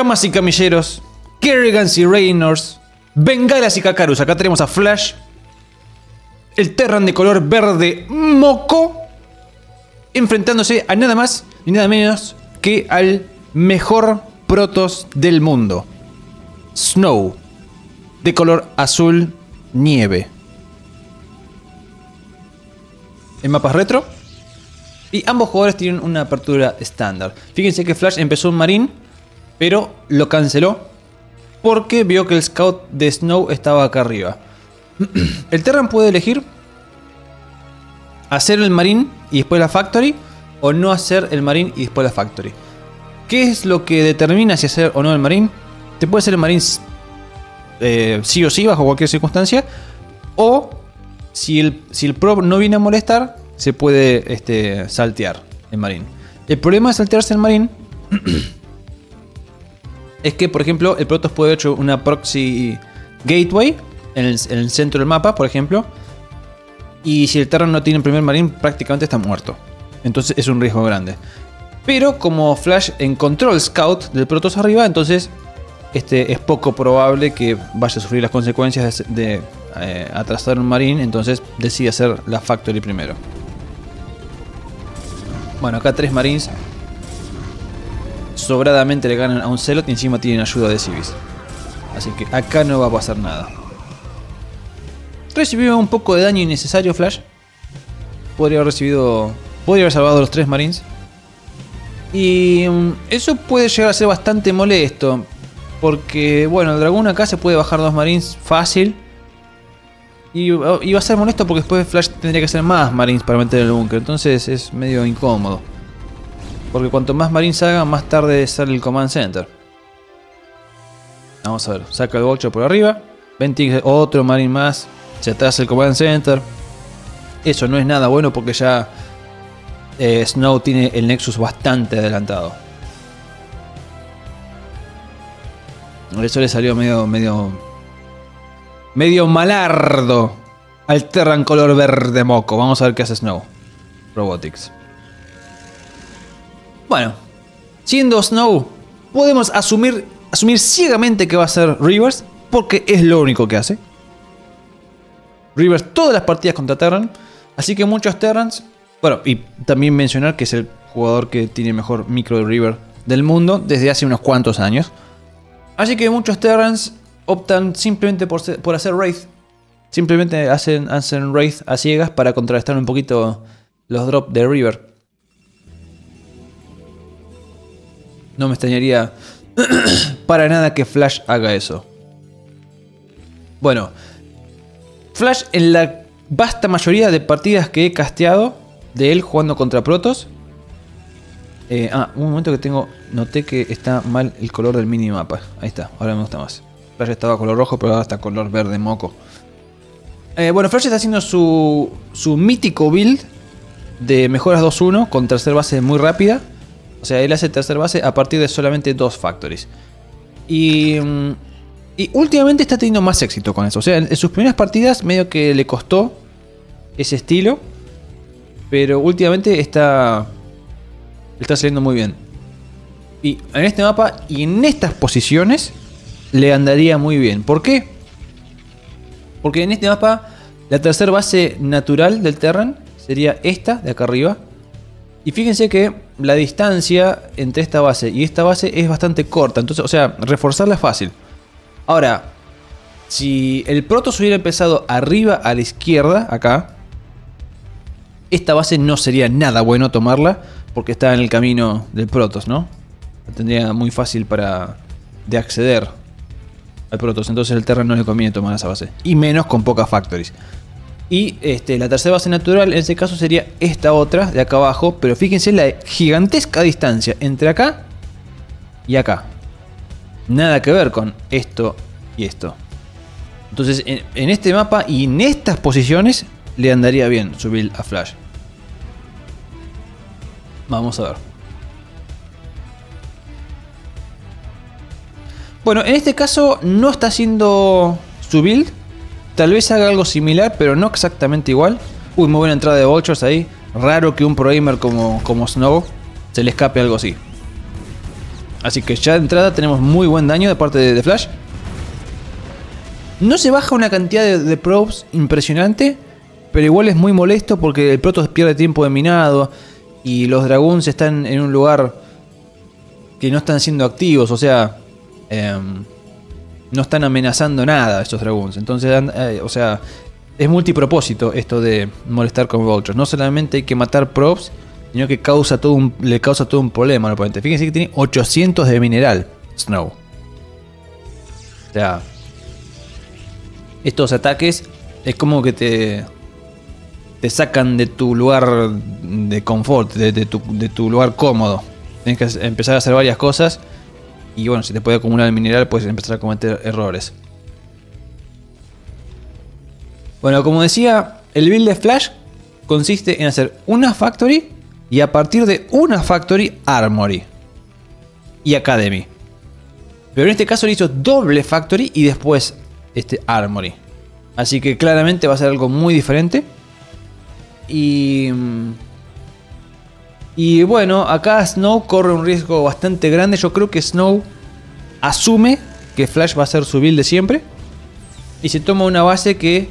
Camas y camilleros, Kerrigans y Reynors, Bengalas y Kakarus. Acá tenemos a Flash, el Terran de color verde moco, enfrentándose a nada más ni nada menos que al mejor Protoss del mundo. Snow, de color azul nieve. En mapas retro. Y ambos jugadores tienen una apertura estándar. Fíjense que Flash empezó un marín, pero lo canceló porque vio que el scout de Snow estaba acá arriba. el Terran puede elegir hacer el marín y después la factory o no hacer el marín y después la factory. ¿Qué es lo que determina si hacer o no el marín? Te puede hacer el marín eh, sí o sí bajo cualquier circunstancia o si el, si el prop no viene a molestar, se puede este, saltear el marín. El problema de saltearse el marín es que, por ejemplo, el Protoss puede haber hecho una proxy gateway en el, en el, centro del mapa, por ejemplo. Y si el Terran no tiene el primer marín, prácticamente está muerto. Entonces es un riesgo grande. Pero como Flash encontró el scout del Protoss arriba, entonces este, es poco probable que vaya a sufrir las consecuencias de, eh, atrasar un marín. Entonces decide hacer la factory primero. Bueno, acá tres marines sobradamente le ganan a un Celot y encima tienen ayuda de Civis. Así que acá no va a pasar nada. Recibió un poco de daño innecesario Flash. Podría haber recibido... Podría haber salvado a los tres Marines. Y mm, eso puede llegar a ser bastante molesto. Porque, bueno, el dragón acá se puede bajar dos Marines fácil. Y, y va a ser molesto porque después Flash tendría que hacer más Marines para meter el búnker. Entonces es medio incómodo. Porque cuanto más Marines haga, más tarde sale el Command Center. Vamos a ver, saca el bolcho por arriba. Ven, otro Marine más. Se atrasa el Command Center. Eso no es nada bueno porque ya eh, Snow tiene el Nexus bastante adelantado. Eso le salió medio, medio, medio malardo al Terran color verde moco. Vamos a ver qué hace Snow. Robotics. Bueno, siendo Snow, podemos asumir, asumir ciegamente que va a ser Rivers, porque es lo único que hace. Rivers todas las partidas contra Terran, así que muchos Terrans, bueno, y también mencionar que es el jugador que tiene mejor micro de River del mundo desde hace unos cuantos años. Así que muchos Terrans optan simplemente por, hacer Wraith. Simplemente hacen, hacen Wraith a ciegas para contrarrestar un poquito los drops de River. No me extrañaría para nada que Flash haga eso. Bueno, Flash en la vasta mayoría de partidas que he casteado de él jugando contra Protos. Eh, ah, un momento que tengo. Noté que está mal el color del minimapa. Ahí está, ahora me gusta más. Flash estaba color rojo, pero ahora está color verde moco. Eh, bueno, Flash está haciendo su, su mítico build de mejoras 2-1 con tercer base muy rápida. O sea, él hace tercer base a partir de solamente dos factories. Y, mm, y últimamente está teniendo más éxito con eso. O sea, en, sus primeras partidas medio que le costó ese estilo. Pero últimamente está, está saliendo muy bien. Y en este mapa y en estas posiciones le andaría muy bien. ¿Por qué? Porque en este mapa la tercera base natural del Terran sería esta de acá arriba. Y fíjense que la distancia entre esta base y esta base es bastante corta. Entonces, o sea, reforzarla es fácil. Ahora, si el Protoss hubiera empezado arriba a la izquierda, acá, esta base no sería nada bueno tomarla porque está en el camino del Protoss, ¿no? tendría muy fácil para de acceder al Protoss. Entonces el Terra no le conviene tomar esa base. Y menos con pocas factories. Y este, la tercera base natural en ese caso sería esta otra de acá abajo. Pero fíjense la gigantesca distancia entre acá y acá. Nada que ver con esto y esto. Entonces en, este mapa y en estas posiciones le andaría bien subir a Flash. Vamos a ver. Bueno, en este caso no está haciendo su build Tal vez haga algo similar, pero no exactamente igual. Uy, muy buena entrada de Vultures ahí. Raro que un pro gamer como, como Snow se le escape algo así. Así que ya de entrada tenemos muy buen daño de parte de, Flash. No se baja una cantidad de, probes impresionante, pero igual es muy molesto porque el Protoss pierde tiempo de minado y los Dragoons están en un lugar que no están siendo activos, o sea, em, no están amenazando nada estos Dragoons. Entonces, eh, o sea, es multipropósito esto de molestar con Vultures. No solamente hay que matar props, sino que causa todo le causa todo un problema al oponente. Fíjense que tiene 800 de mineral, Snow. O sea, estos ataques es como que te, te sacan de tu lugar de confort, de, de tu, de tu lugar cómodo. Tienes que empezar a hacer varias cosas. Y bueno, si te puede acumular el mineral, puedes empezar a cometer errores. Bueno, como decía, el build de Flash consiste en hacer una factory y a partir de una factory armory y academy. Pero en este caso le hizo doble factory y después este armory. Así que claramente va a ser algo muy diferente. Y mm, y bueno, acá Snow corre un riesgo bastante grande. Yo creo que Snow asume que Flash va a ser su build de siempre. Y se toma una base que,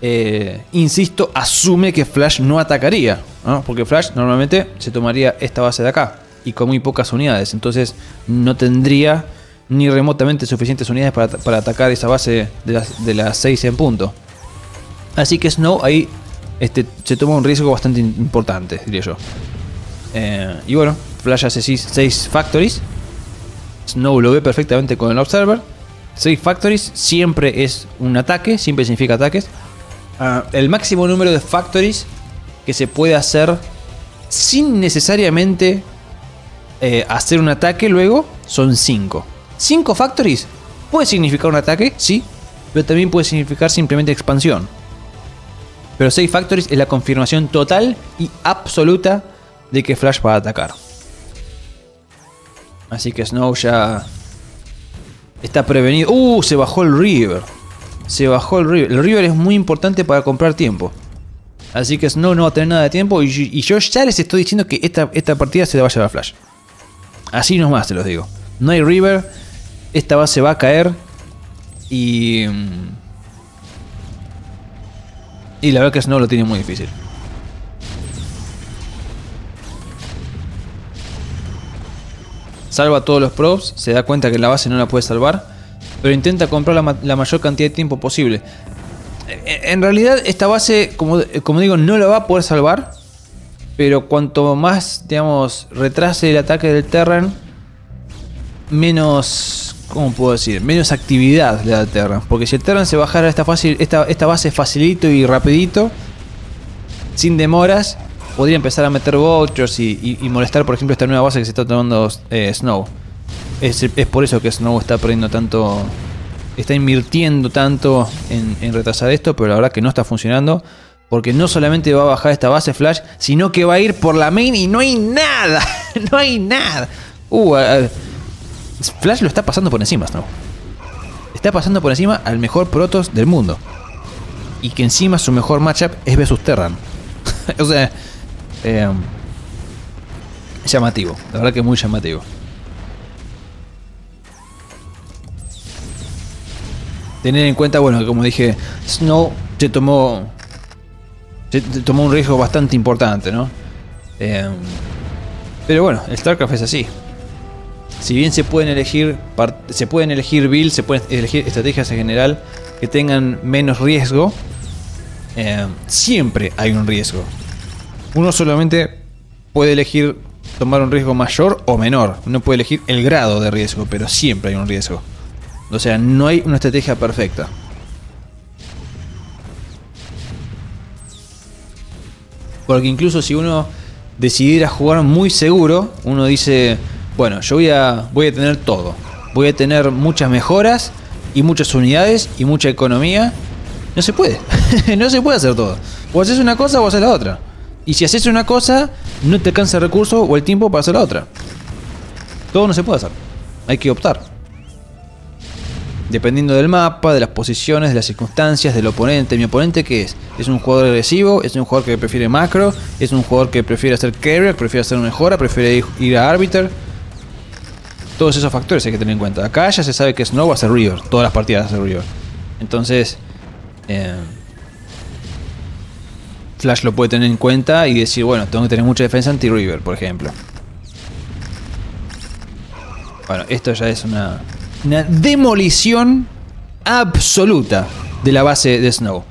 eh, insisto, asume que Flash no atacaría. ¿no? Porque Flash normalmente se tomaría esta base de acá. Y con muy pocas unidades. Entonces no tendría ni remotamente suficientes unidades para, para atacar esa base de las, de las 6 en punto. Así que Snow ahí este, se toma un riesgo bastante importante, diría yo. Eh, y bueno, Flash hace 6 factories. Snow lo ve perfectamente con el Observer. 6 factories siempre es un ataque, siempre significa ataques. Ah, el máximo número de factories que se puede hacer sin necesariamente eh, hacer un ataque luego son 5. 5 factories puede significar un ataque, sí, pero también puede significar simplemente expansión. Pero 6 Factories es la confirmación total y absoluta de que Flash va a atacar. Así que Snow ya está prevenido. ¡Uh! Se bajó el River. Se bajó el River. El River es muy importante para comprar tiempo. Así que Snow no va a tener nada de tiempo. Y, y yo ya les estoy diciendo que esta, esta partida se la va a llevar Flash. Así nomás se los digo. No hay River. Esta base va a caer. Y. mm, y la verdad que Snow lo tiene muy difícil. Salva todos los probes, se da cuenta que la base no la puede salvar, pero intenta comprar la, ma- la mayor cantidad de tiempo posible. E- En realidad esta base, como, digo, no la va a poder salvar, pero cuanto más, digamos, retrase el ataque del Terran, menos, ¿cómo puedo decir? Menos actividad le da Terran. Porque si el Terran se bajara esta, esta, esta base facilito y rapidito, sin demoras, podría empezar a meter vultures y, molestar, por ejemplo, esta nueva base que se está tomando eh, Snow. Es, es por eso que Snow está perdiendo tanto, está invirtiendo tanto en, retrasar esto, pero la verdad que no está funcionando. Porque no solamente va a bajar esta base Flash, sino que va a ir por la main y no hay nada. no hay nada. Uh, Flash lo está pasando por encima, Snow. Está pasando por encima al mejor Protoss del mundo. Y que encima su mejor matchup es versus Terran. o sea, eh, llamativo. La verdad que muy llamativo. Tener en cuenta, bueno, como dije, Snow se tomó. Se tomó un riesgo bastante importante, ¿no? Eh, pero bueno, StarCraft es así. Si bien se pueden elegir se pueden elegir builds, se pueden elegir estrategias en general que tengan menos riesgo, eh, siempre hay un riesgo. Uno solamente puede elegir tomar un riesgo mayor o menor. Uno puede elegir el grado de riesgo, pero siempre hay un riesgo. O sea, no hay una estrategia perfecta. Porque incluso si uno decidiera jugar muy seguro, uno dice, bueno, yo voy a, voy a tener todo. Voy a tener muchas mejoras y muchas unidades y mucha economía. No se puede. no se puede hacer todo. O haces una cosa o haces la otra. Y si haces una cosa, no te alcanza el recurso o el tiempo para hacer la otra. Todo no se puede hacer. Hay que optar. Dependiendo del mapa, de las posiciones, de las circunstancias, del oponente. ¿Mi oponente qué es? ¿Es un jugador agresivo? ¿Es un jugador que prefiere macro? ¿Es un jugador que prefiere hacer carrier? ¿Prefiere hacer mejora? ¿Prefiere ir- a arbiter? Todos esos factores hay que tener en cuenta. Acá ya se sabe que Snow va a ser River. Todas las partidas va a ser River. Entonces, eh, Flash lo puede tener en cuenta y decir, bueno, tengo que tener mucha defensa anti-River, por ejemplo. Bueno, esto ya es una, una demolición absoluta de la base de Snow.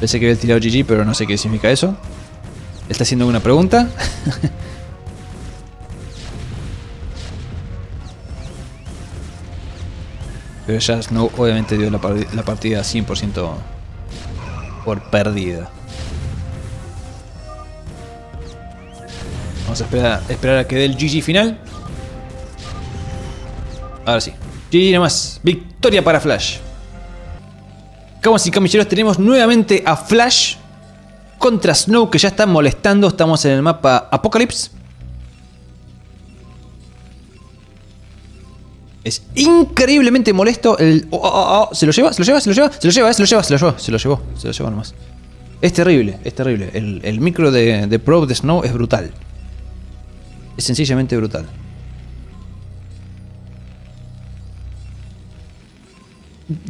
Pensé que había tirado GG, pero no sé qué significa eso. ¿Está haciendo una pregunta? pero ya Snow obviamente dio la, par- la partida 100% por perdida. Vamos a esperar, esperar a que dé el GG final. Ahora sí. GG nomás. Victoria para Flash. Camas y camilleros tenemos nuevamente a Flash contra Snow que ya está molestando. Estamos en el mapa Apocalypse. Es increíblemente molesto el... oh, oh, oh, ¿Se lo lleva? ¿Se lo lleva? ¿Se lo lleva? ¿Se lo lleva? ¿Se lo lleva? Se lo llevó. Se lo llevó. Se lo llevó nomás. Es terrible. Es terrible. El, el micro de, de probe de Snow es brutal. Es sencillamente brutal.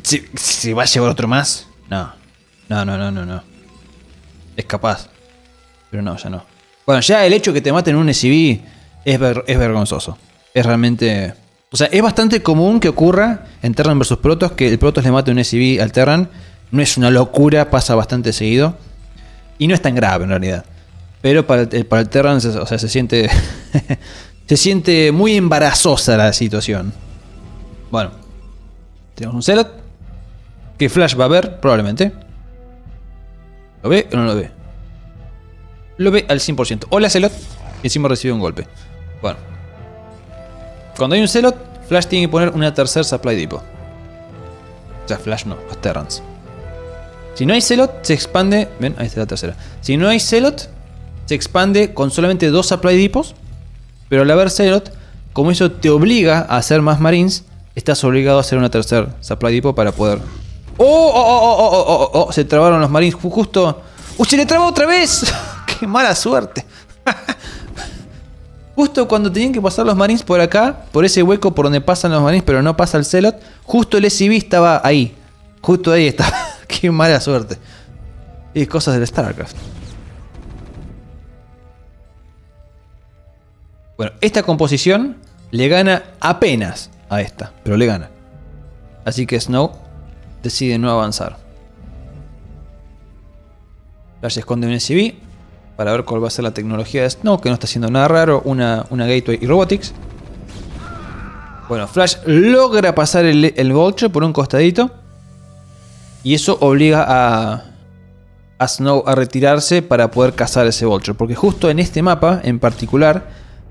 ¿Se, va a llevar otro más? No. No, no, no, no, no. Es capaz. Pero no, ya no. Bueno, ya el hecho que te maten un SCV es, es vergonzoso. Es realmente... O sea, es bastante común que ocurra en Terran vs Protoss que el Protoss le mate un SCV al Terran. No es una locura, pasa bastante seguido. Y no es tan grave en realidad. Pero para el, para el Terran se- o sea, se siente... se siente muy embarazosa la situación. Bueno. Tenemos un Zealot. Que Flash va a ver, probablemente. ¿Lo ve o no lo ve? Lo ve al 100%. Hola Zealot. Y encima recibe un golpe. Bueno. Cuando hay un Zealot, Flash tiene que poner una tercera supply depot. O sea, Flash no, los Terrans. Si no hay Zealot, se expande. Ven, ahí está la tercera. Si no hay Zealot, se expande con solamente dos supply depots. Pero al haber Zealot, como eso te obliga a hacer más Marines, estás obligado a hacer una tercera supply depot para poder. ¡Oh! ¡Oh! ¡Oh! ¡Oh! ¡Oh! ¡Oh! oh, oh! Se trabaron los Marines ju- justo. ¡Uy! ¡Se le trabó otra vez! ¡Qué mala suerte! Justo cuando tenían que pasar los Marines por acá, por ese hueco por donde pasan los Marines, pero no pasa el Celot, justo el SCV estaba ahí. Justo ahí estaba. Qué mala suerte. Y cosas del StarCraft. Bueno, esta composición le gana apenas a esta, pero le gana. Así que Snow decide no avanzar. Flash esconde un SCV para ver cuál va a ser la tecnología de Snow, que no está haciendo nada raro, una, una Gateway y Robotics. Bueno, Flash logra pasar el, el Vulture por un costadito. Y eso obliga a, a Snow a retirarse para poder cazar ese Vulture. Porque justo en este mapa en particular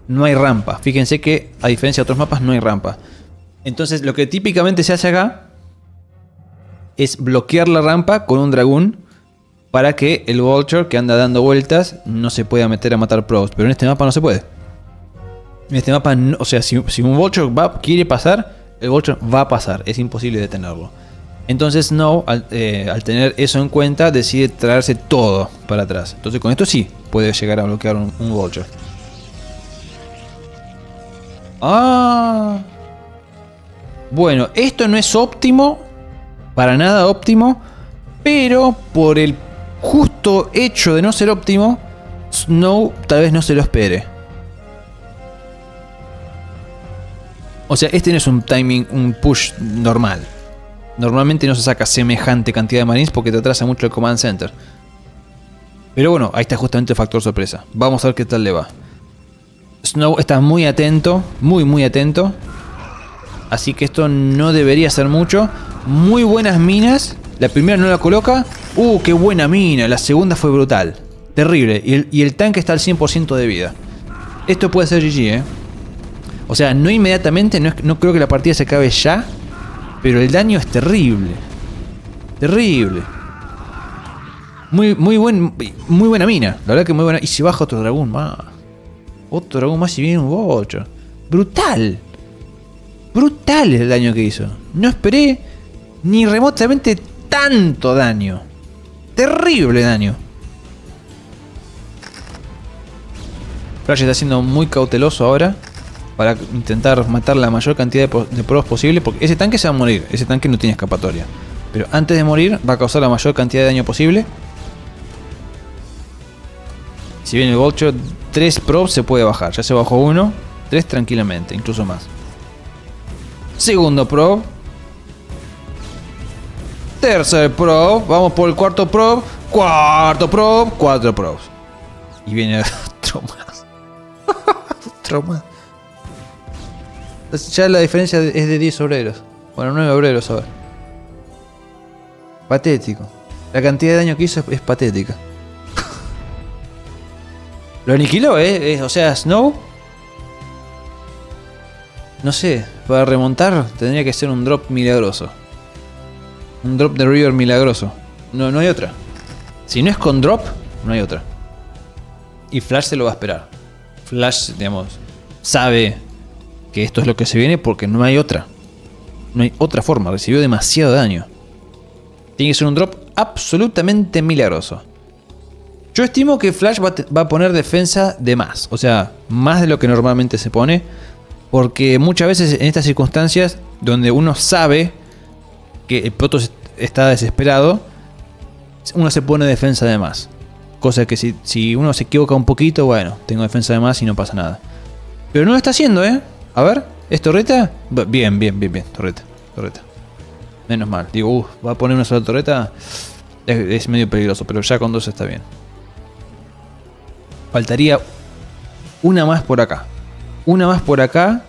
no hay rampa. Fíjense que a diferencia de otros mapas no hay rampa. Entonces lo que típicamente se hace acá es bloquear la rampa con un dragón para que el Vulture que anda dando vueltas no se pueda meter a matar pros. Pero en este mapa no se puede. En este mapa, no- o sea, si, un Vulture va, quiere pasar, el Vulture va a pasar. Es imposible detenerlo. Entonces al, eh, al tener eso en cuenta, decide traerse todo para atrás. Entonces con esto sí puede llegar a bloquear un, un Vulture. Ah. Bueno, esto no es óptimo. Para nada óptimo. Pero por el justo hecho de no ser óptimo, Snow tal vez no se lo espere. O sea, este no es un timing, un push normal. Normalmente no se saca semejante cantidad de marines porque te atrasa mucho el command center. Pero bueno, ahí está justamente el factor sorpresa. Vamos a ver qué tal le va. Snow está muy atento, muy muy atento. Así que esto no debería ser mucho. Muy buenas minas. La primera no la coloca. Uh, qué buena mina. La segunda fue brutal. Terrible. Y el, tanque está al 100% de vida. Esto puede ser GG, ¿eh? O sea, no inmediatamente, no creo que la partida se acabe ya. Pero el daño es terrible. Terrible. Muy, muy, buen, muy buena mina. La verdad que muy buena. Y si baja otro dragón más. Otro dragón más y viene un bocho. Brutal. Brutal el daño que hizo. No esperé ni remotamente tanto daño. Terrible daño. Flash está siendo muy cauteloso ahora. para intentar matar la mayor cantidad de, de probos posible, porque ese tanque se va a morir, ese tanque no tiene escapatoria. Pero antes de morir va a causar la mayor cantidad de daño posible. Si bien el Vulture 3 probes se puede bajar, ya se bajó uno, 3 tranquilamente, incluso más. Segundo probe. Tercer probe, vamos por el cuarto probe, cuarto probe, cuatro probes. Y viene otro más. otro más. Ya la diferencia es de 10 obreros. Bueno, 9 obreros a ver. Patético. La cantidad de daño que hizo es, patética. Lo aniquiló, ¿eh? Es- O sea, Snow. No sé, para remontar tendría que ser un drop milagroso. Un drop de River milagroso. No, no hay otra. Si no es con drop, no hay otra. Y Flash se lo va a esperar. Flash, digamos, sabe que esto es lo que se viene porque no hay otra. No hay otra forma. Recibió demasiado daño. Tiene que ser un drop absolutamente milagroso. Yo estimo que Flash va a, te- va a poner defensa de más. O sea, más de lo que normalmente se pone. Porque muchas veces en estas circunstancias, donde uno sabe que el Protoss está desesperado, uno se pone defensa de más. Cosa que si, si uno se equivoca un poquito, bueno, tengo defensa de más y no pasa nada. Pero no lo está haciendo, ¿eh? A ver, ¿es torreta? Bien, bien, bien, bien, torreta, torreta. Menos mal. Digo, uh, va a poner una sola torreta. Es, es medio peligroso, pero ya con dos está bien. Faltaría una más por acá. Una más por acá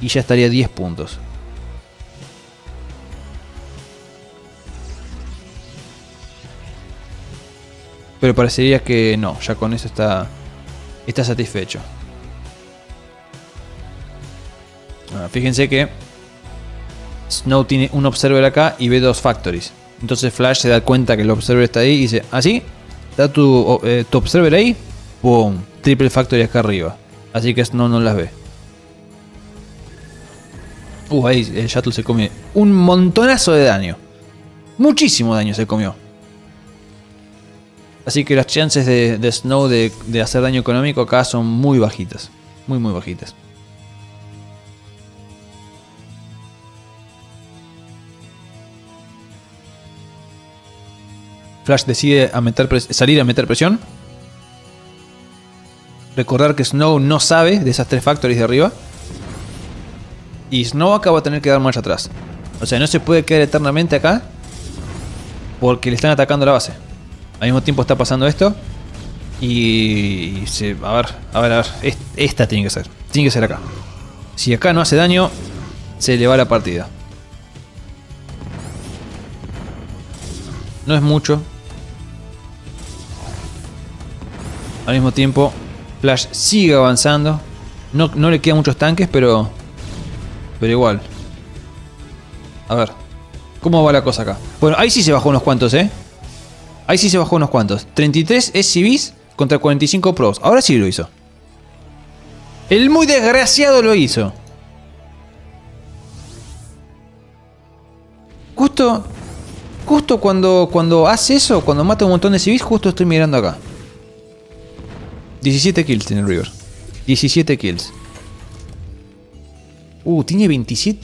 y ya estaría 10 puntos. Pero parecería que no, ya con eso está, está satisfecho. Ah, fíjense que Snow tiene un observer acá y ve dos factories. Entonces Flash se da cuenta que el observer está ahí y dice, ¿así? ¿Está tu, o- eh, tu observer ahí? ¡Pum! Triple factory acá arriba. Así que Snow no las ve. Uh, ahí el Shuttle se come un montonazo de daño. Muchísimo daño se comió. Así que las chances de, Snow de, hacer daño económico acá son muy bajitas. Muy, muy bajitas. Flash decide a salir a meter presión. Recordar que Snow no sabe de esas tres factories de arriba. Y Snow acá va a tener que dar marcha atrás. O sea, no se puede quedar eternamente acá. Porque le están atacando la base. Al mismo tiempo está pasando esto. Y se, a ver, a ver, a ver. es- Esta tiene que ser. Tiene que ser acá. Si acá no hace daño, se le va la partida. No es mucho. Al mismo tiempo, Flash sigue avanzando. No, no le quedan muchos tanques, pero. Pero igual. A ver. ¿Cómo va la cosa acá? Bueno, ahí sí se bajó unos cuantos, ¿eh? Ahí sí se bajó unos cuantos. 33 SCVs contra 45 pros. Ahora sí lo hizo. El muy desgraciado lo hizo. Justo. Justo cuando, cuando hace eso, cuando mata un montón de civis, justo estoy mirando acá. 17 kills tiene el River. 17 kills. Uh, tiene 27.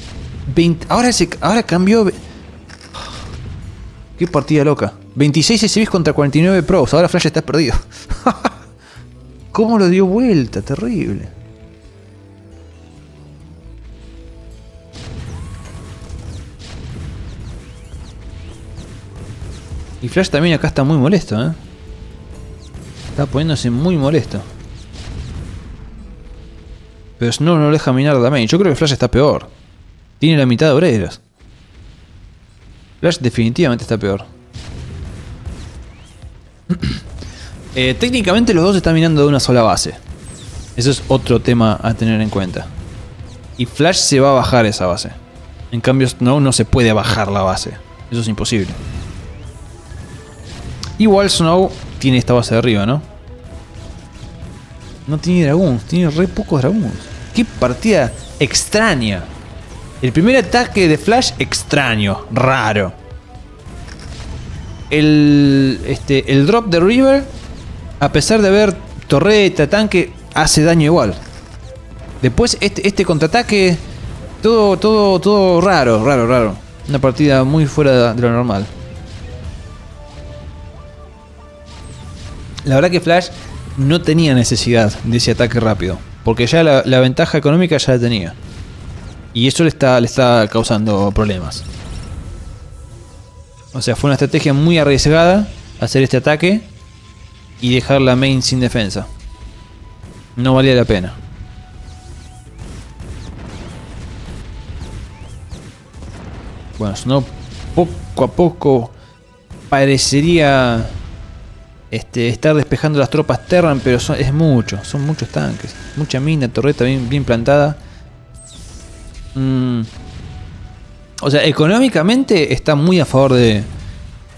20, ahora, se, ahora cambió. Qué partida loca. 26 SCVs contra 49 pros. Ahora Flash está perdido. ¿Cómo lo dio vuelta? Terrible. Y Flash también acá está muy molesto, ¿eh? Está poniéndose muy molesto. Pero Snow no deja minar damage. Yo creo que Flash está peor. Tiene la mitad de obreros. Flash definitivamente está peor. Eh, técnicamente los dos están minando de una sola base. Eso es otro tema a tener en cuenta. Y Flash se va a bajar esa base. En cambio Snow no se puede bajar la base. Eso es imposible. Igual Snow tiene esta base de arriba, ¿no? No tiene dragones, tiene re pocos dragones. Qué partida extraña. El primer ataque de Flash extraño, raro. El, este, el drop de River, a pesar de haber torreta, tanque, hace daño igual. Después este, este contraataque, todo, todo, todo raro, raro, raro. Una partida muy fuera de lo normal. La verdad que Flash no tenía necesidad de ese ataque rápido. Porque ya la, la ventaja económica ya la tenía. Y eso le está, le está causando problemas. O sea, fue una estrategia muy arriesgada hacer este ataque y dejar la main sin defensa. No valía la pena. Bueno, Snow poco a poco parecería este, estar despejando las tropas Terran, pero es mucho, son muchos tanques. Mucha mina, torreta bien, bien plantada. Mm. O sea, económicamente está muy a favor de,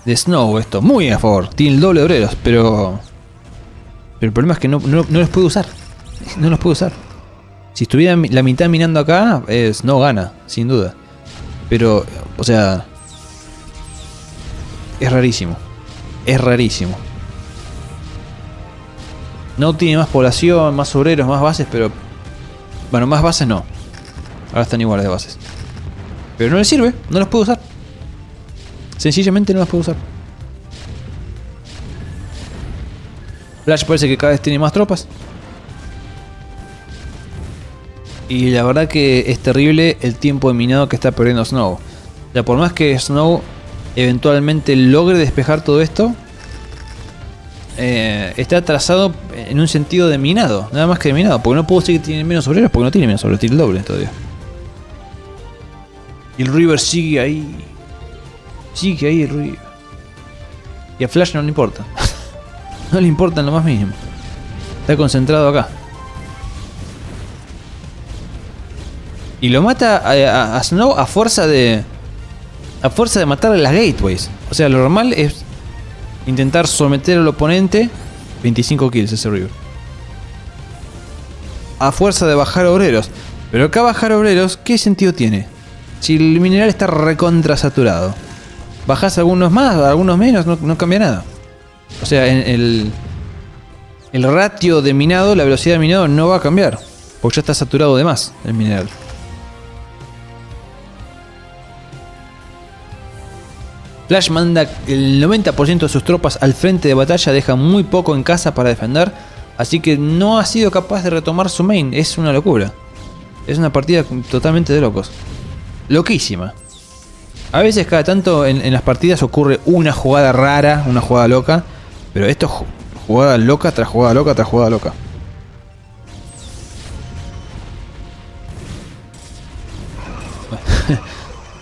de Snow esto, muy a favor. Tiene el doble obreros, pero... Pero el problema es que no, no, los puede usar. No los puede usar. Si estuviera la mitad minando acá, eh, Snow gana, sin duda. Pero, o sea... Es rarísimo. Es rarísimo. No tiene más población, más obreros, más bases, pero... Bueno, más bases no. Ahora están iguales de bases. Pero no le sirve, no los puede usar. Sencillamente no los puede usar. Flash parece que cada vez tiene más tropas. Y la verdad que es terrible el tiempo de minado que está perdiendo Snow. Sea, por más que Snow eventualmente logre despejar todo esto, eh, está atrasado en un sentido de minado, nada más que de minado. Porque no puedo decir que tiene menos obreros, porque no tiene menos obreros, tiene el doble todavía. Y el River sigue ahí. Sigue ahí el River. Y a Flash no le importa. no le importa en lo más mínimo. Está concentrado acá. Y lo mata a, a- a Snow a fuerza de. A fuerza de matarle las gateways. O sea, lo normal es intentar someter al oponente. 25 kills ese River. A fuerza de bajar obreros. Pero acá bajar obreros, ¿qué sentido tiene? Si el mineral está recontra saturado. Bajás algunos más, algunos menos, no, no cambia nada. O sea, en el, el ratio de minado, la velocidad de minado no va a cambiar. Porque ya está saturado de más el mineral. Flash manda el 90% de sus tropas al frente de batalla, deja muy poco en casa para defender, así que no ha sido capaz de retomar su main, es una locura. Es una partida totalmente de locos. Loquísima. A veces cada tanto en, las partidas ocurre una jugada rara, una jugada loca, pero esto es ju- jugada loca tras jugada loca tras jugada loca.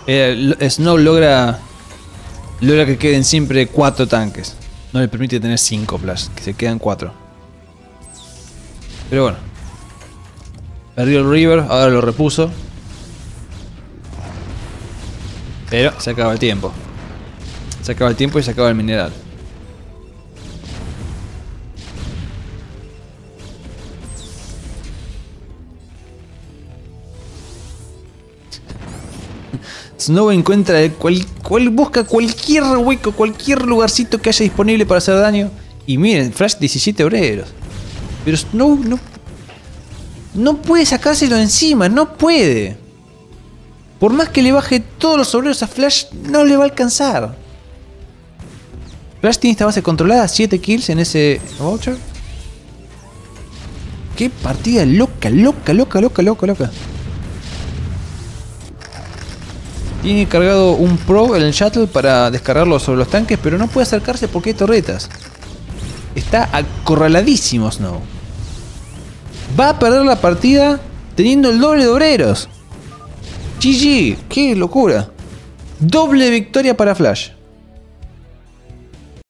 Eh, Snow logra logra que queden siempre cuatro tanques. No le permite tener cinco plus, que se quedan cuatro. Pero bueno. Perdió el River, ahora lo repuso. Pero se acaba el tiempo. Se acaba el tiempo y se acaba el mineral. Snow encuentra cual, cual- busca cualquier hueco, cualquier lugarcito que haya disponible para hacer daño. Y miren, Flash 17 obreros. Pero Snow no, no puede sacárselo encima, no puede. Por más que le baje todos los obreros a Flash, no le va a alcanzar. Flash tiene esta base controlada, 7 kills en ese voucher. Qué partida loca, loca, loca, loca, loca, loca. Tiene cargado un pro en el shuttle para descargarlo sobre los tanques, pero no puede acercarse porque hay torretas. Está acorraladísimo Snow. Va a perder la partida teniendo el doble de obreros. GG, qué locura. Doble victoria para Flash.